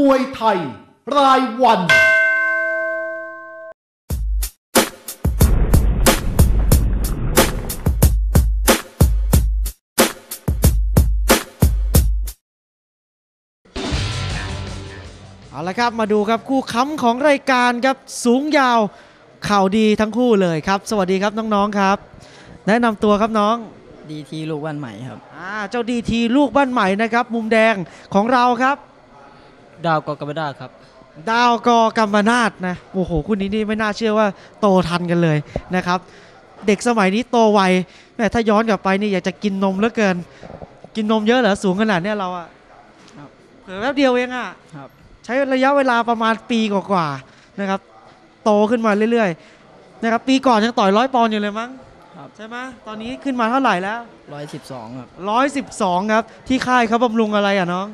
มวยไทย รายวัน เอาละครับมาดูครับคู่ค้ำของรายการครับสูงยาวเข่าดีทั้งคู่เลยครับ สวัสดีครับน้องๆครับ แนะนำตัวครับน้องดีทีลูกวันใหม่ครับ อ่าเจ้าดีทีลูกบ้านใหม่นะครับ มุมแดงของเราครับ ดาวกอกบดาครับ ดาวกอกัมปนาตนะโอ้โหคู่นี้นี่ไม่น่าเชื่อว่าโตทันกันเลยนะครับ เด็กสมัยนี้โตไวแม่ถ้าย้อนกลับไปนี่อยากจะกินนมเหลือเกิน กินนมเยอะเหรอสูงขนาดเนี้ยเราอะครับ เผื่อแป๊บเดียวเองอะครับ ใช้ระยะเวลาประมาณปีกว่าๆนะครับ โตขึ้นมาเรื่อยๆนะครับปีก่อนยังต่อยร้อยปอนด์อยู่เลยมั้งครับ ใช่ไหมตอนนี้ขึ้นมาเท่าไหร่แล้ว ร้อยสิบสองครับร้อยสิบสองครับ ที่ค่ายเขาบำรุงอะไรอะน้อง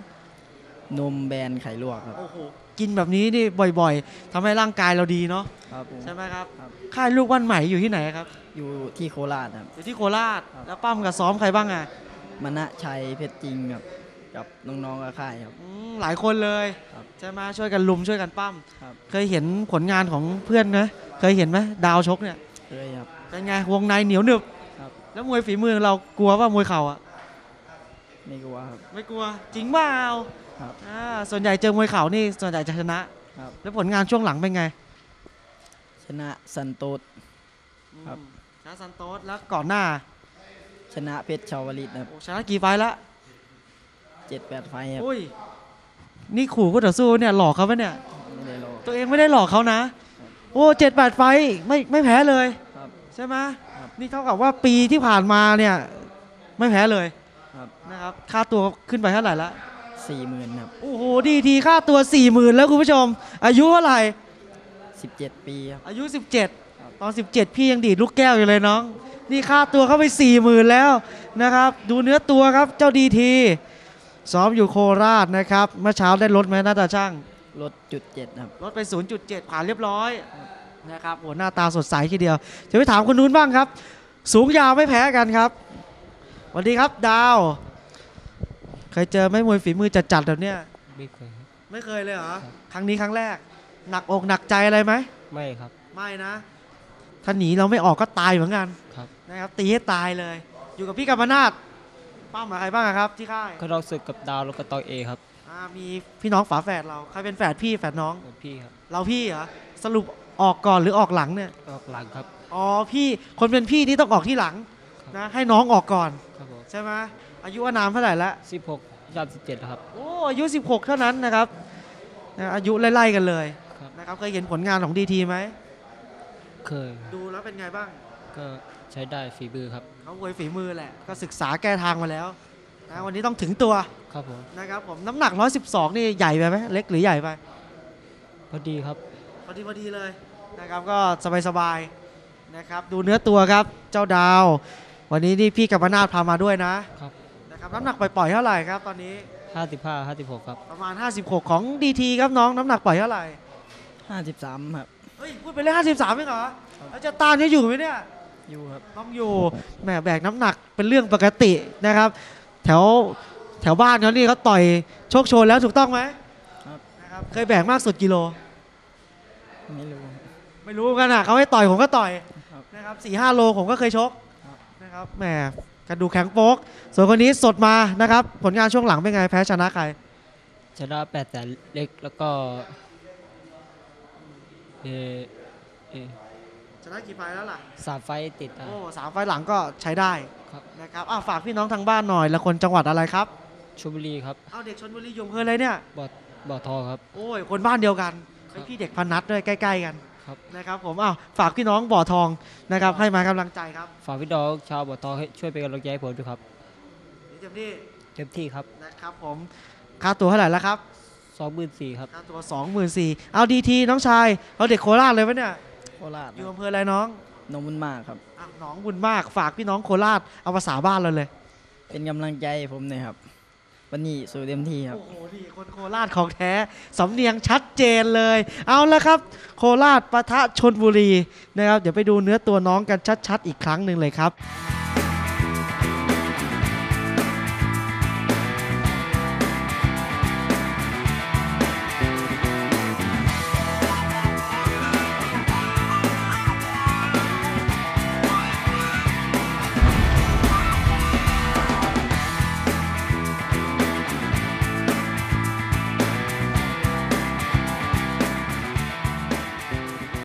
นมแบรนด์ไข่ลวกครับ โอ้โหกินแบบนี้นี่บ่อยๆทำให้ร่างกายเราดีเนาะครับผม ใช่ไหมครับครับ ค่ายลูกวันใหม่อยู่ที่ไหนครับอยู่ที่โคราชครับ อยู่ที่โคราชครับ แล้วปั้มกับซ้อมใครบ้างอะมณะชัยเพชรจริงครับ กับน้องๆกับค่ายครับ อืมหลายคนเลยครับ ใช่ไหมช่วยกันลุมช่วยกันปั้มครับเคยเห็นผลงานของเพื่อนนะเคยเห็นไหมดาวชกเนี่ยเคยครับ เป็นไงวงในเหนียวหนึบครับ แล้วมวยฝีมือเรากลัวว่ามวยเข่าอะ ไม่กลัวครับ ไม่กลัวจริงเปล่าครับ อ่าส่วนใหญ่เจอมวยเข่านี่ส่วนใหญ่จะชนะ ครับ แล้วผลงานช่วงหลังเป็นไงชนะสันโตษ ครับอืมชนะซันโตสแล้วก่อนหน้าชนะเพชรชาวลิตครับโอ้ชนะกี่ไฟต์ละเจ็ดแปดไฟต์ครับอุ้ยนี่ขู่ก็ต่อสู้เนี่ยหลอกเขาปะเนี่ย ไม่ได้รอ ตัวเองไม่ได้หลอกเขานะ โอ้เจ็ดแปดไฟล์ไม่ไม่แพ้เลย ครับใช่ไหมครับ นี่เท่ากับว่าปีที่ผ่านมาเนี่ย ไม่แพ้เลย ครับนะครับค่าตัวขึ้นไปเท่าไหร่ละสี่หมื่นครับ โอ้โหดีทีค่าตัว4ี่หมื่นแล้วคุณผู้ชม อายุเท่าไหร่สิบเจ็ดปีครับ อายุครับ17 ตอน 17 พี่ยังดีดลูกแก้วอยู่เลยน้อง นี่ค่าตัวเข้าไป4ี่หมื่นแล้วนะครับ ดูเนื้อตัวครับเจ้าดีทีซ้อมอยู่โคราชนะครับเมื่อเช้าได้ลดไหมหน้าตาช่างลดจุดเจ็ดครับ ลดไป 0.7 ผ่านเรียบร้อยนะครับโอ้หน้าตาสดใสทีเดียวจะไปถามคนนู้นบ้างครับ สูงยาวไม่แพ้กันครับส วัสดีครับดาว เคยเจอไหม่มวยฝีมือจัดๆแบบเนี้ยไม่เคยครับ ไม่เคยเลยเหรอ ครับ ครั้งนี้ครั้งแรก หนักอกหนักใจอะไรไหม ไม่ครับ ไม่นะ ถ้าหนีเราไม่ออกก็ตายเหมือนกันครับ นะครับ ตีให้ตายเลย อยู่กับพี่กัมปนาตป้ามาใครบ้างอะครับ ที่ค่ายก็รองศึกกับดาวแล้วก็ตอยเอครับอ่ามีพี่น้องฝาแฝดเรา ใครเป็นแฝดพี่แฝดน้อง เหมือนพี่ครับเราพี่เหรอ สรุปออกก่อนหรือออกหลังเนี่ย ออกหลังครับ อ๋อพี่ คนเป็นพี่นี่ต้องออกที่หลัง นะให้น้องออกก่อนครับผมใช่ไหมอายุอานามเท่าไหร่แล้วสิบหกยามสิบเจ็ดครับ โอ้อายุ 16 เท่านั้นนะครับนะอายุไล่ๆกันเลยครับ นะครับเคยเห็นผลงานของดีทีไหมเคยดูแล้วเป็นไงบ้าง ก็ใช้ได้ฝีมือครับ เขามวยฝีมือแหละ ก็ศึกษาแก้ทางมาแล้วนะวันนี้ต้องถึงตัวครับผม นะครับผมน้ำหนัก 112 นี่ใหญ่ไปไหมเล็กหรือใหญ่ไป พอดีครับ พอดีพอดีเลยนะครับก็สบายๆนะครับดูเนื้อตัวครับเจ้าดาว วันนี้นี่พี่กัมปนาทพามาด้วยนะครับนะครับน้ำหนักปล่อยๆเท่าไหร่ครับตอนนี้ห้าสิบห้าห้าสิบหกครับ ประมาณ 56 ของดีทีครับน้องน้ำหนักปล่อยเท่าไหร่ห้าสิบสามครับ เฮ้ยพูดไปเลย53เองเหรอแล้วจะต้านจะอยู่ไหมเนี่ยอยู่ครับ ต้องอยู่แหมแบกน้ำหนักเป็นเรื่องปกตินะครับ แถวแถวบ้านเขานี่เขาต่อยโชคโชนแล้วถูกต้องไหมครับ นะครับเคยแบกมากสุดกิโล ไม่รู้ครับไม่รู้กันอะเขาให้ต่อยผมก็ต่อยครับ นะครับสี่ห้าโลผมก็เคยชกครับ นะครับแหมกระดูกแข็งโป๊กส่วนคนนี้สดมานะครับ ผลงานช่วงหลังเป็นไงแพ้ชนะใคร ชนะแปดแสนเล็กแล้วก็เออเออชนะกี่ไฟแล้วล่ะ สามไฟต์ติดอะ โอ้สามไฟล์หลังก็ใช้ได้ครับ นะครับอ้าวฝากพี่น้องทางบ้านหน่อยละคนจังหวัดอะไรครับชลบุรีครับเอาเด็กชนบุรีอยมเพื่ออะไรเนี่ย บ่อบ่อทองครับ โอ้ยคนบ้านเดียวกันครัเป็นบพี่เด็กพนัดด้วยใกล้ ๆ กัน ครับนะครับผมอ้าวฝากพี่น้องบ่อทองนะครับ ให้มากำลังใจครับฝากพี่น้องชาวบ่อทองให้ช่วยเป็นกำลังใจให้ผมด้วยครับเต็มที่เต็มที่ครับนะครับผมค่าตัวเท่าไหร่แล้วครับสองหมื่นสี่ครับค่าตัว24,000เอาดีทีน้องชายเอาเด็กโคราชเลยไหมเนี่ยโคราชอคยู่รับอำเภออะไรน้องนมบุญมากครับอะน้องบุญมากฝากพี่น้องโคราชเอาภาษาบ้านเราเลย เป็นกำลังใจให้ผมหน่อยครับ วันนี้สู้เต็มที่ครับ โอ้โหนี่คนโคราชของแท้ สำเนียงชัดเจนเลย เอาละครับ โคราชปะทะชนบุรีนะครับ เดี๋ยวไปดูเนื้อตัวน้องกันชัดๆ อีกครั้งหนึ่งเลยครับ